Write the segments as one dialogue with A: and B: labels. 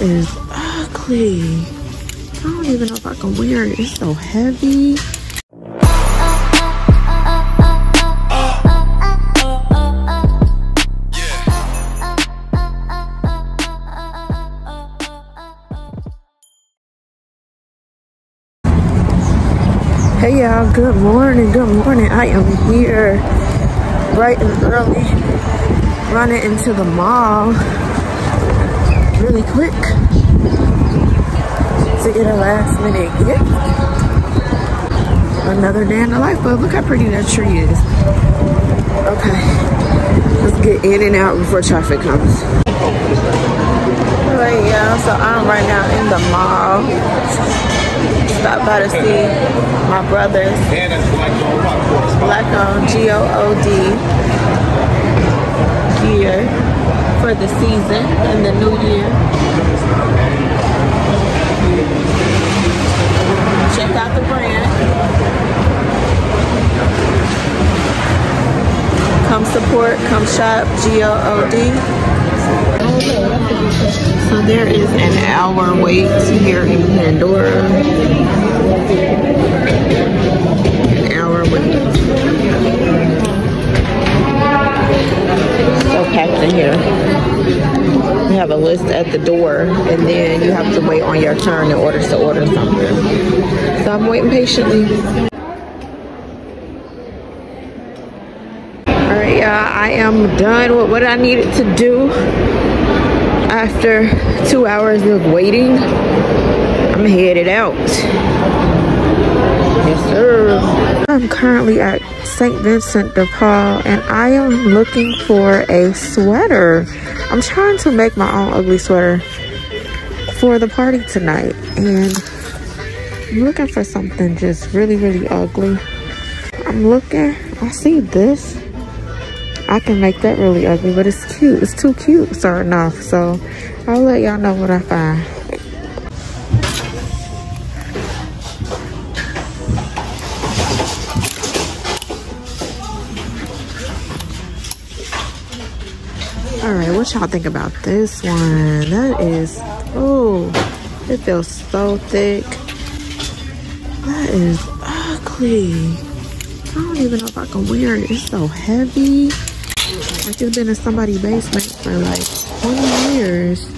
A: is ugly. I don't even know if I can wear it. It's so heavy. Hey y'all, good morning, good morning. I am here bright and early, running into the mall really quick to get a last minute gift. Another day in the life, but look how pretty that tree is. Okay, let's get in and out before traffic comes. Alright y'all, so I'm right now in the mall Stop by to see my brothers. Black on G-O-O-D gear for the season and the new year. Check out the brand. Come support, come shop, G-O-O-D. So there is an hour wait here in Pandora. List at the door and then you have to wait on your turn in order to order something. So I'm waiting patiently. Alright y'all, I am done with what I needed to do after two hours of waiting, I'm headed out. Yes, sir. I'm currently at St. Vincent de Paul and I am looking for a sweater. I'm trying to make my own ugly sweater for the party tonight and I'm looking for something just really, really ugly. I'm looking, I see this I can make that really ugly, but it's cute. It's too cute starting off. So I'll let y'all know what I find. What y'all think about this one? That is, oh, it feels so thick. That is ugly. I don't even know if I can wear it. It's so heavy. Like it's been in somebody's basement for like 20 years.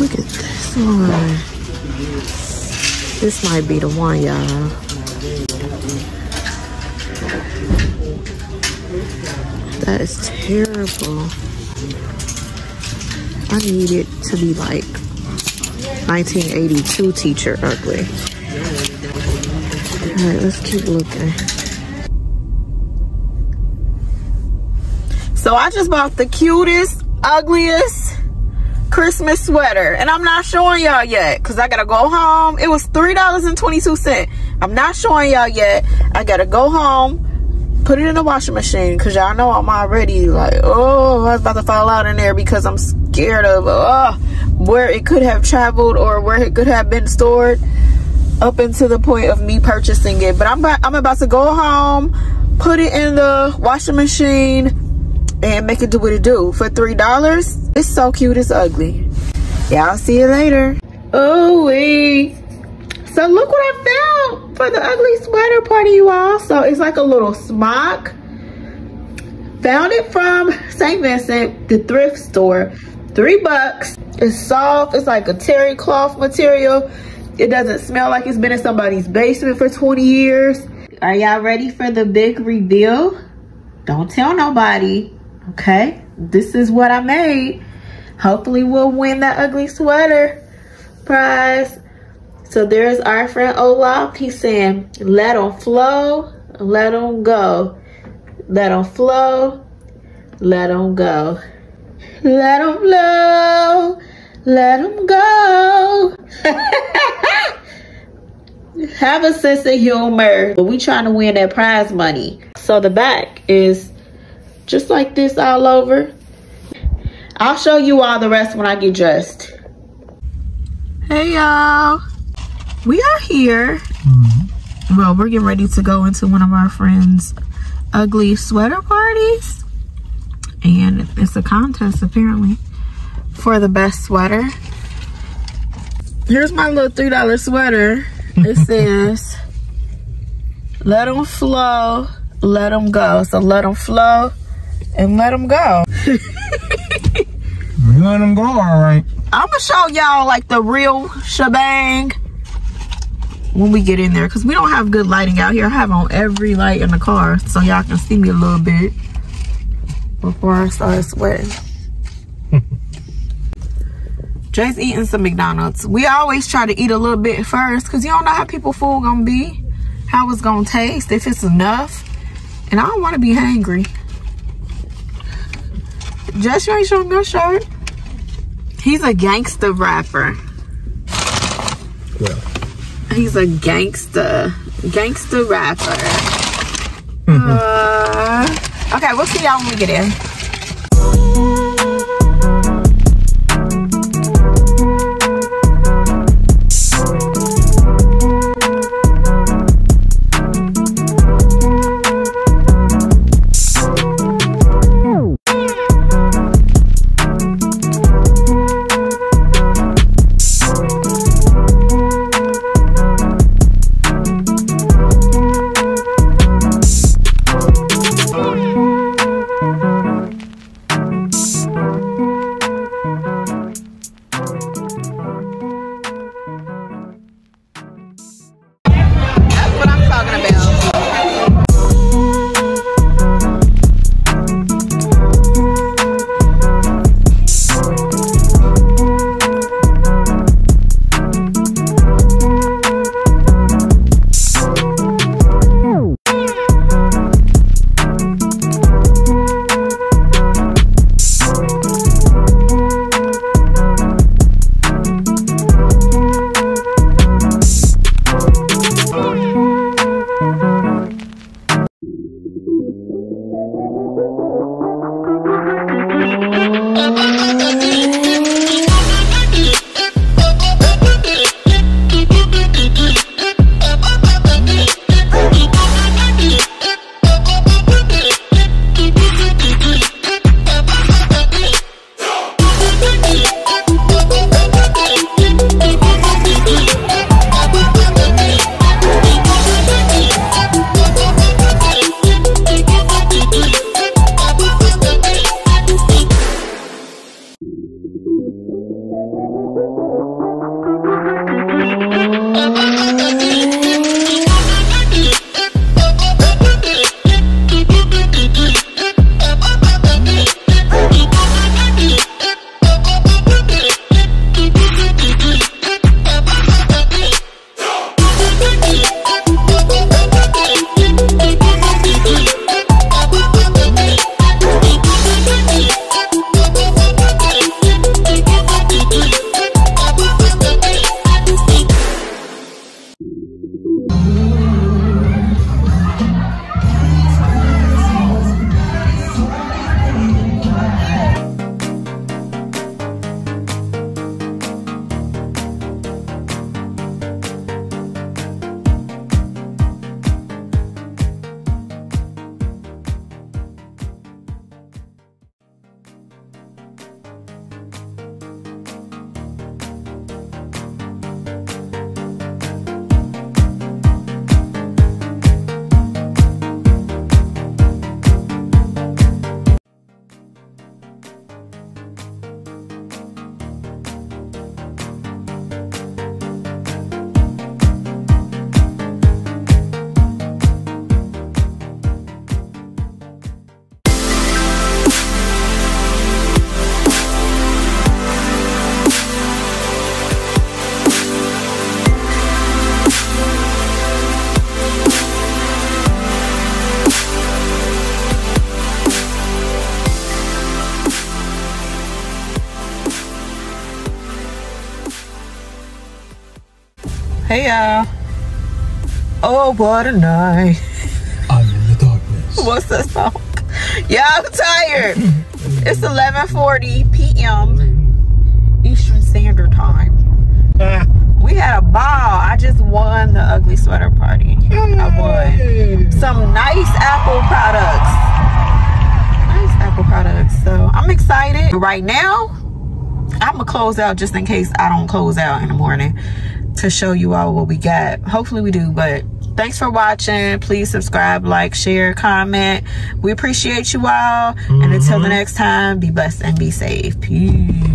A: Look at this one. This might be the one, y'all. That is terrible. I need it to be like 1982 teacher ugly. All right, let's keep looking. So I just bought the cutest, ugliest Christmas sweater. And I'm not showing y'all yet because I got to go home. It was $3.22. I'm not showing y'all yet. I got to go home, put it in the washing machine because y'all know I'm already like, oh, I was about to fall out in there because I'm scared of uh, where it could have traveled or where it could have been stored up until the point of me purchasing it. But I'm, I'm about to go home, put it in the washing machine, and make it do what it do. For $3, it's so cute, it's ugly. Y'all see you later. Oh, wait. So look what I found for the ugly sweater party, you all. So it's like a little smock. Found it from St. Vincent, the thrift store. Three bucks. It's soft. It's like a terry cloth material. It doesn't smell like it's been in somebody's basement for 20 years. Are y'all ready for the big reveal? Don't tell nobody, okay? This is what I made. Hopefully we'll win that ugly sweater prize. So there's our friend Olaf. He's saying, let them flow, let them go. Let them flow, let them go. Let them flow, let them go. Have a sense of humor. But we trying to win that prize money. So the back is just like this all over. I'll show you all the rest when I get dressed. Hey y'all. We are here. Mm -hmm. Well, we're getting ready to go into one of our friends' ugly sweater parties. And it's a contest apparently for the best sweater. Here's my little $3 sweater. It says, let them flow, let them go. So let them flow and let them go.
B: let them go, all right.
A: I'm gonna show y'all like the real shebang when we get in there because we don't have good lighting out here. I have on every light in the car so y'all can see me a little bit before I start sweating. Jay's eating some McDonald's. We always try to eat a little bit first because you don't know how people food gonna be, how it's gonna taste, if it's enough. And I don't wanna be hungry. Just you ain't showing your shirt. He's a gangster rapper.
B: Well.
A: He's a gangster, gangster rapper. uh, okay, we'll see y'all when we get in. Oh, Hey y'all. Oh, what a night.
B: I'm in the darkness.
A: What's that song? Yeah, I'm tired. it's 11:40 p.m. Eastern Standard Time. we had a ball. I just won the ugly sweater party. I won some nice Apple products. Nice Apple products. So I'm excited. Right now, I'm gonna close out just in case I don't close out in the morning to show you all what we got. Hopefully we do, but thanks for watching. Please subscribe, like, share, comment. We appreciate you all. And until the mm-hmm. next time, be blessed and be safe. Peace.